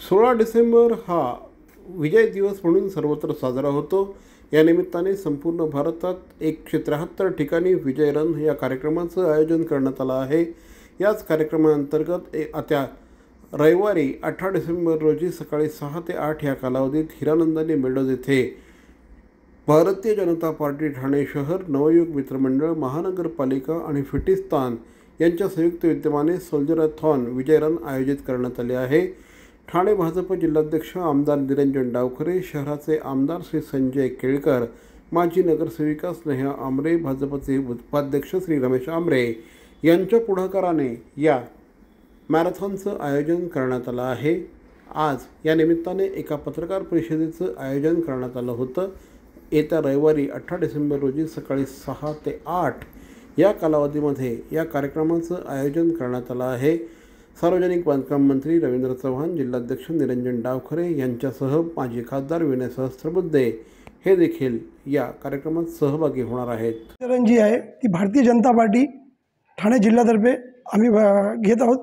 सोळा डिसेंबर हा विजय दिवस म्हणून सर्वत्र साजरा होतो. या निमित्ताने संपूर्ण भारतात एकशे त्र्याहत्तर ठिकाणी विजय रन या कार्यक्रमाचं आयोजन करण्यात आलं आहे. याच कार्यक्रमाअंतर्गत ए आता रविवारी अठरा डिसेंबर रोजी सकाळी सहा ते आठ या कालावधीत हिरानंदानी मिळत येथे भारतीय जनता पार्टी ठाणे शहर नवयुग मित्रमंडळ महानगरपालिका आणि फिटिस्तान यांच्या संयुक्त विद्यमाने सोल्जराथॉन विजय रन आयोजित करण्यात आले आहे. ठाणे भाजप जिल्हाध्यक्ष आमदार निरंजन डावखरे शहराचे आमदार श्री संजय केळकर माजी नगरसेविका स्नेहा आमरे भाजपचे उपाध्यक्ष श्री रमेश आमरे यांच्या पुढाकाराने या मॅरेथॉनचं आयोजन करण्यात आलं आहे. आज या निमित्ताने एका पत्रकार परिषदेचं आयोजन करण्यात आलं होतं. येत्या रविवारी अठरा डिसेंबर रोजी सकाळी सहा ते आठ या कालावधीमध्ये या कार्यक्रमाचं आयोजन करण्यात आलं आहे. सार्वजनिक बांधकाम मंत्री रवींद्र चव्हाण जिल्हाध्यक्ष निरंजन डावखरे यांच्यासह माजी खासदार विनय सहस्त्रबुद्धे हे देखील या कार्यक्रमात सहभागी होणार आहेत. जी आहे ती भारतीय जनता पार्टी ठाणे जिल्ह्यातर्फे आम्ही घेत आहोत.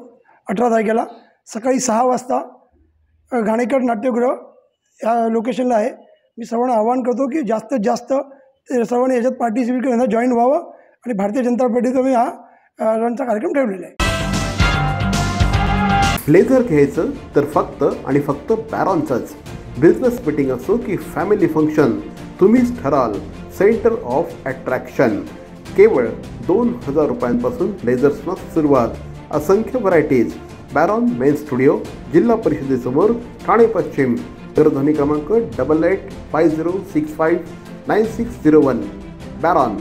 अठरा तारखेला सकाळी सहा वाजता घाणेकर नाट्यगृह या लोकेशनला आहे. मी सर्वांना आवाहन करतो की जास्तीत जास्त सर्वांनी याच्यात पार्टिसिपेट करून जॉईन व्हावं आणि भारतीय जनता पार्टीचा मी हा रनचा कार्यक्रम ठेवलेला आहे. ब्लेझर घ्यायचं तर फक्त आणि फक्त बॅरॉनचाच बिझनेस मीटिंग असो की फॅमिली फंक्शन तुम्हीच ठराल. सेंटर ऑफ अट्रॅक्शन केवळ दोन हजार रुपयांपासून ब्लेझर्सना सुरुवात. असंख्य व्हरायटीज बॅरॉन मेन स्टुडिओ जिल्हा परिषदेसमोर ठाणे पश्चिम. दूरध्वनी क्रमांक double eight five zero six five nine six zero one बॅरॉन